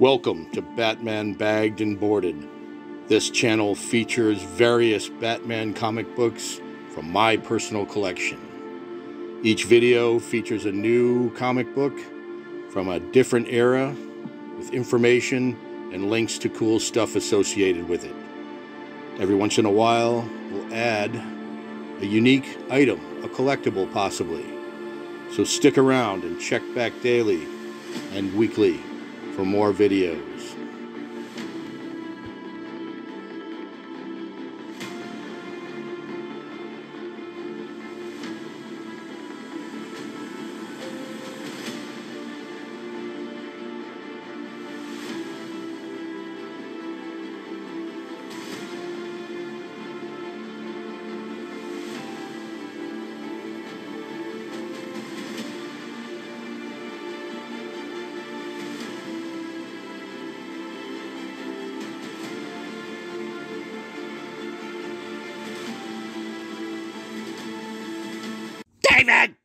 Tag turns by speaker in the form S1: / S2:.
S1: Welcome to Batman Bagged and Boarded. This channel features various Batman comic books from my personal collection. Each video features a new comic book from a different era with information and links to cool stuff associated with it. Every once in a while, we'll add a unique item, a collectible possibly. So stick around and check back daily and weekly for more videos.
S2: David!